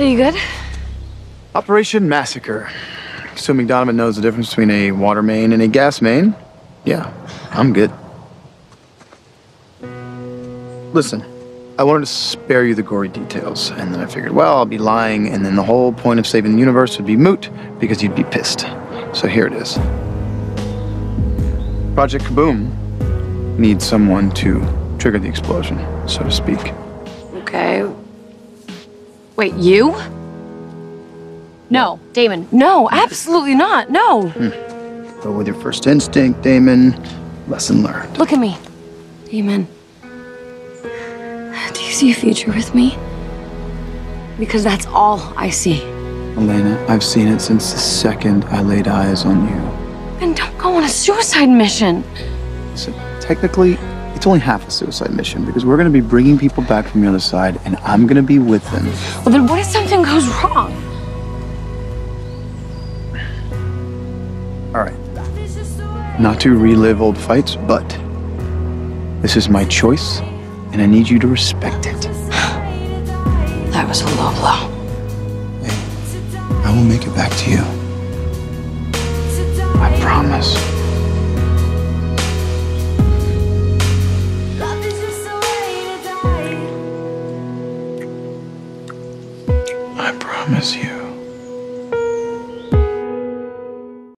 So you good? Operation Massacre. Assuming Donovan knows the difference between a water main and a gas main, yeah, I'm good. Listen, I wanted to spare you the gory details, and then I figured, well, I'll be lying, and then the whole point of saving the universe would be moot because you'd be pissed. So here it is. Project Kaboom needs someone to trigger the explosion, so to speak. Okay. Wait, you? No, Damon. No, absolutely not. No. Hmm. Go with your first instinct, Damon. Lesson learned. Look at me. Damon. Do you see a future with me? Because that's all I see. Elena, I've seen it since the second I laid eyes on you. And don't go on a suicide mission. So technically, it's only half a suicide mission because we're going to be bringing people back from the other side, and I'm going to be with them. Well, then what if something goes wrong? All right. Not to relive old fights, but this is my choice, and I need you to respect it. That was a low blow. Hey, I will make it back to you. I promise. Promise you.